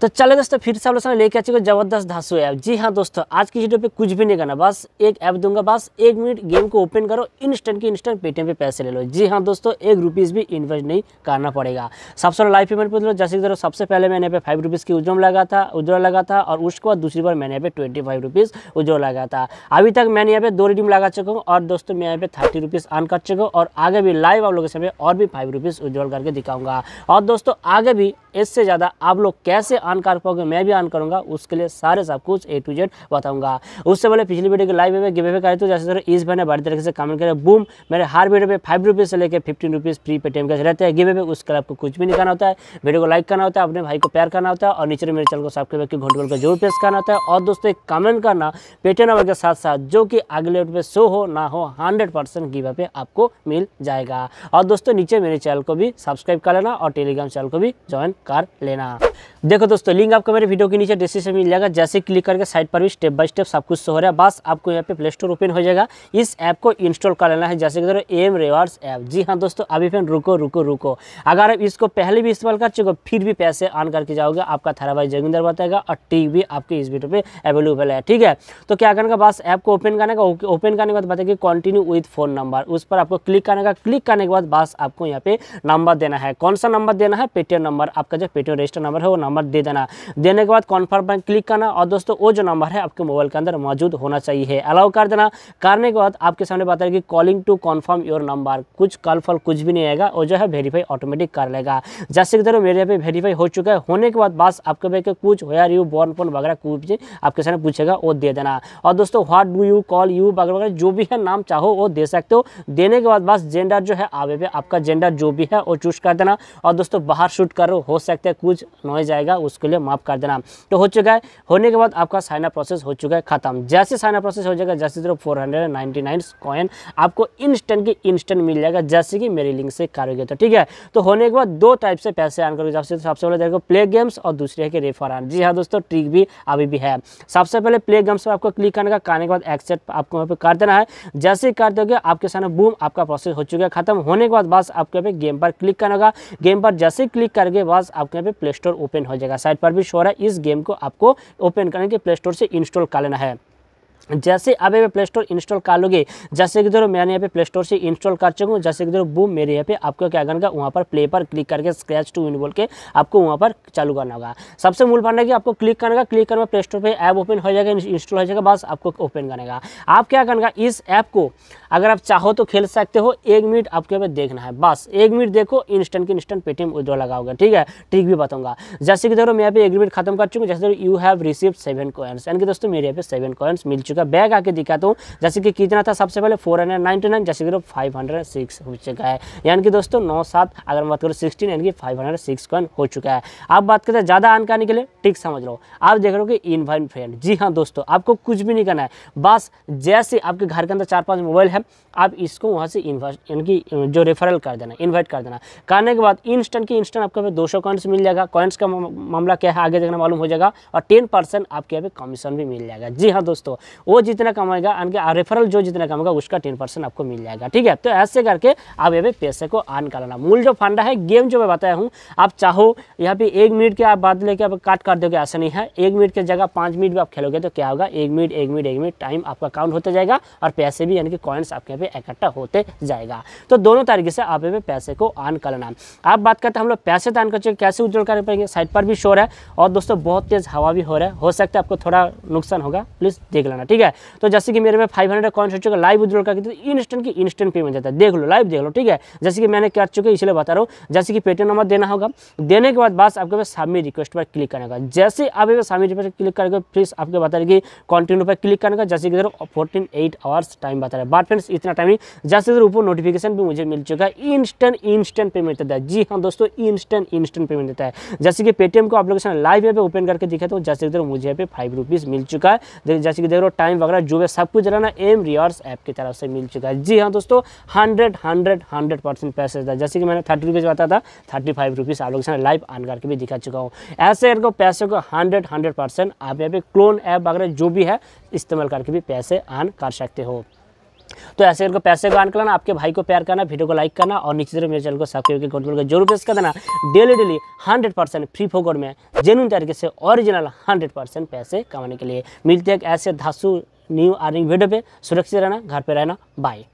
तो चले दोस्तों, फिर से आप लोग सामने लेके आ चुके ज़बरदस्त धासु ऐप। जी हाँ दोस्तों, आज की वीडियो पे कुछ भी नहीं करना, बस एक ऐप दूँगा, बस एक मिनट गेम को ओपन करो इंस्टेंट की इंस्टेंट पेटीएम पे पैसे ले लो। जी हाँ दोस्तों, एक रुपीज़ भी इन्वेस्ट नहीं करना पड़ेगा। सबसे पहले लाइव पेमेंट पर जैसे कि सबसे पहले मैंने पे फाइव रुपीज़ की उज्जवल लगा था, उज्जवल लगा था, और उसके बाद दूसरी बार मैंने यहाँ पे ट्वेंटी फाइव रुपीज़ उज्जवल लगा था। अभी तक मैंने यहाँ पे दो रिडीम लगा चुका हूँ, और दोस्तों, मैं यहाँ पे थर्टी रुपीज़ अर्न कर चुका हूँ, और आगे भी लाइव आप लोगों के और भी फाइव रुपीज़ उज्जवल करके दिखाऊँगा। और दोस्तों, आगे भी इससे ज़्यादा आप लोग कैसे अर्न कर पाओगे, मैं भी अर्न करूँगा, उसके लिए सारे सब कुछ ए टू जेड बताऊँगा। उससे पहले पिछली वीडियो के लाइव में गिवे करे तो जैसे इस मैंने बड़ी तरीके से कमेंट करें बूम मेरे हर वीडियो पे फाइव रुपीज़ से लेकर फिफ्टीन रुपीज़ फ्री पेटीएम के रहते हैं गिवे वे उसके लिए आपको कुछ भी नहीं करना होता है। वीडियो को लाइक करना होता है, अपने भाई को प्यार करना होता है, और नीचे मेरे चैनल को सब्सक्राइब करके घंटे को ज़रूर प्रेस करना होता है। और दोस्तों, एक कमेंट करना पेटीएम नंबर के साथ साथ, जो कि अगले पे शो हो, ना हो हंड्रेड परसेंट गिवे पे आपको मिल जाएगा। और दोस्तों, नीचे मेरे चैनल को भी सब्सक्राइब कर लेना, और टेलीग्राम चैनल को भी ज्वाइन कर लेना। देखो दोस्तों लिंक आपको मेरे वीडियो के नीचे डिस्क्रिप्शन में मिल जाएगा। जैसे क्लिक करके साइट पर भी स्टेप बाय स्टेप सब कुछ हो रहा है। बस आपको यहाँ पे प्ले स्टोर ओपन हो जाएगा। इस ऐप को इंस्टॉल कर लेना है। जैसे कि एम रिवार्ड्स ऐप जी हाँ दोस्तों, अभी फिर रुको रुको रुको। अगर आप इसको पहले भी इस्तेमाल कर चुके फिर भी पैसे ऑन करके जाओगे, आपका थारा भाई जगिंदर बताएगा और टी भी आपके इस वीडियो पे अवेलेबल है। ठीक है? तो क्या करने का, बस ऐप को ओपन करने का ओपन करने के बाद बताएगा कंटिन्यू विथ फ़ोन नंबर उस पर आपको क्लिक करने का क्लिक करने के बाद बस आपको यहाँ पे नंबर देना है। कौन सा नंबर देना है? पेटीएम नंबर आपका जो पेटीएम रजिस्टर नंबर है, वो नंबर दे देना। देने के बाद कॉन्फर्म पर क्लिक करना और दोस्तों, वो जो नंबर है आपके मोबाइल के अंदर मौजूद होना चाहिए। अलाउ कर देना। करने के बाद आपके सामने बताया कि calling to confirm your number कुछ कल फल कुछ भी नहीं आएगा, वो जो है वेरीफाई ऑटोमेटिक कर लेगा। जैसे कि तरह मेरे यहाँ पे वेरीफाई हो चुका है। होने के बाद बस आपके भाई के कुछ होयर यू बॉर्न फ़ोन वगैरह कुछ भी आपके सामने पूछेगा, वो दे देना। और दोस्तों what do you call you वगैरह वगैरह जो भी है नाम चाहो, वो दे सकते हो। देने के बाद बस जेंडर जो है आवे पे आपका जेंडर जो भी है, वो चूज़ कर देना। और दोस्तों, बाहर शूट करो, हो सकता है कुछ नॉइज़ आएगा उसके लिए माफ़ कर देना। तो हो चुका है। होने के बाद आपका साइन प्रोसेस हो चुका है खत्म। जैसे साइन प्रोसेस हो जाएगा, जैसे तरफ़ फोर हंड्रेड कॉइन आपको इंस्टेंट की इंस्टेंट मिल जाएगा, जैसे कि मेरी लिंक से करोगे तो ठीक है? तो होने के बाद दो टाइप से पैसे आन करोगे। सबसे सबसे पहले देखो प्ले गेम्स और दूसरे है कि रेफर आन जी हाँ दोस्तों ट्रिक भी अभी भी है। सबसे पहले प्ले गेम्स पर आपको क्लिक करने का, करने के बाद एक्सेप्ट आपको वहाँ पे कर देना है। जैसे ही कर दोगे, आपके सामने बूम आपका प्रोसेस हो चुका है, खत्म। होने के बाद बस आपके पे गेम पर क्लिक करना होगा गेम पर जैसे ही क्लिक करके बस आपके यहाँ पे प्ले स्टोर ओपन हो जाएगा। साइट पर भी शोर है। इस गेम को आपको ओपन करने के प्ले स्टोर से इंस्टॉल कर लेना है। जैसे अब ये प्ले स्टोर इंस्टॉल कर लोगे, जैसे कि धरो मैंने यहाँ पे प्ले स्टोर से इंस्टॉल कर चुका हूँ, जैसे कि धरो बूम मेरे यहाँ पे आपको क्या करना वहाँ पर प्ले पर क्लिक करके स्क्रैच टू विन बोल के आपको वहाँ पर चालू करना होगा। सबसे मूल फंडा कि आपको क्लिक करने क्लिक करना प्ले स्टोर पर ऐप ओपन हो जाएगा इंस्टॉल हो जाएगा, बस आपको ओपन करने का आप क्या करना इस ऐप को अगर आप चाहो तो खेल सकते हो, एक मिनट आपके यहाँ पे देखना है, बस एक मिनट देखो इंस्टेंट की इंस्टेंट पेटीएम विद्रॉ लगाओगे, ठीक है? ठीक भी बताऊँगा। जैसे कि धरो मैं यहाँ पे मिनट खत्म कर चुका हूँ, जैसे you have receive seven coins यानी कि दोस्तों मेरे यहाँ पे सेवन कॉइन्स मिल चुका है बैग आके दिखाता हूँ। जैसे कि कितना था, सबसे पहले फोर हंड्रेड नाइन्टी नाइन, जैसे कि फाइव हंड्रेड सिक्स हो चुका है। यानी कि दोस्तों, नौ सात, अगर बात करो, सिक्सटीन, यानी कि फाइव हंड्रेड सिक्स कॉइन हो चुका है। आप बात करते हैं ज़्यादा आन करने के लिए, ठीक समझ लो आप देख रहे हो कि इनवाइट फ्रेंड जी हाँ दोस्तों, आपको कुछ भी नहीं करना है। बस जैसे आपके घर के अंदर चार पाँच मोबाइल है, आप इसको वहाँ से इन्वाइट यानी कि जो रेफरल कर देना इन्वाइट कर देना। करने के बाद इंस्टेंट की इंस्टेंट आपको दो सौ कॉइन्स मिल जाएगा। कॉइन्स का मामला क्या है, आगे देखना मालूम हो जाएगा। और टेन परसेंट आपके यहाँ पे कमीशन भी मिल जाएगा। जी हाँ दोस्तों वो जितना कमाएगा, यानी रेफरल जो जितना कमाएगा, उसका टेन परसेंट आपको मिल जाएगा। ठीक है? तो ऐसे करके आप पे पैसे को आन कर लेना। मूल जो फंडा है गेम जो मैं बताया हूँ, आप चाहो, यहाँ पे एक मिनट के आप बाद लेके आप काट कर दोगे, ऐसा नहीं है। एक मिनट की जगह पाँच मिनट भी आप खेलोगे तो क्या होगा? एक मिनट एक मिनट एक मिनट टाइम आपका काउंट होता जाएगा और पैसे भी, यानी कि कॉइन्स आपके यहाँ पे इकट्ठा होते जाएगा। तो दोनों तरीके से आप यहाँ पैसे को ऑन कर लेना। आप बात करते हैं हम लोग पैसे तो ऑन कर कैसे विड्रॉल कर पाएँगे? साइड पर भी शोर है और दोस्तों बहुत तेज़ हवा भी हो रहा है। हो सकता है आपको थोड़ा नुकसान होगा प्लीज़ देख लेना, ठीक है? तो जैसे कि मेरे में फाइव हंड्रेड कॉइन्स हो चुका लाइव विड्रॉल करके तो इंस्टेंट की इंस्टेंट पेमेंट जाता है। देख लो लाइव देख लो, ठीक है? जैसे कि मैंने कर चुके, इसलिए बता रहा हूँ। जैसे कि पेटीएम नंबर देना होगा। देने के बाद बस आपके पास सामी रिक्वेस्ट पर क्लिक करने का। जैसे आप सामी रिक्वेस्ट क्लिक करके प्लीज़ आपके बता रहे कि कंटिन्यू पर क्लिक करने का। जैसे कि फोर्टीन एट आवर्स टाइम बता रहे हैं। बट फ्रेंड्स इतना टाइम नहीं। जैसे इधर ऊपर नोटिफिकेशन भी मुझे मिल चुका है। इंस्टेंट इंस्टेंट पेमेंट देता है। जी हाँ दोस्तों इंस्टेंट इंस्टेंट पेमेंट देता है। जैसे कि पेटीएम को आप लोग लाइव पे ओपन करके दिखाता हूँ। जैसे इधर मुझे पे फाइव रुपीज़ मिल चुका है। जैसे कि देख लो टाइम वगैरह जो है, सब कुछ रहना एम रियर्स ऐप की तरफ़ से मिल चुका है। जी हाँ दोस्तों हंड्रेड हंड्रेड हंड्रेड परसेंट पैसे था। जैसे कि मैंने थर्टी रुपीज़ बताया था थर्टी फाइव रुपीज़ आप लोग लाइव आन करके भी दिखा चुका हूँ। ऐसे करके पैसे को हंड्रेड हंड्रेड परसेंट आप यहाँ पे क्लोन ऐप वगैरह जो भी है, इस्तेमाल करके भी पैसे आन कर सकते हो। तो ऐसे करके पैसे को करना, आपके भाई को प्यार करना, वीडियो को लाइक करना और नीचे मेरे चैनल को सब्सक्राइब करके कंट्रोल कर ज़रूर प्रेस कर देना। Daily daily hundred percent free फोकट में जेनुन तरीके से ओरिजिनल हंड्रेड परसेंट पैसे कमाने के लिए। मिलते हैं ऐसे धासु न्यू अर्निंग वीडियो पे। सुरक्षित रहना, घर पे रहना। बाय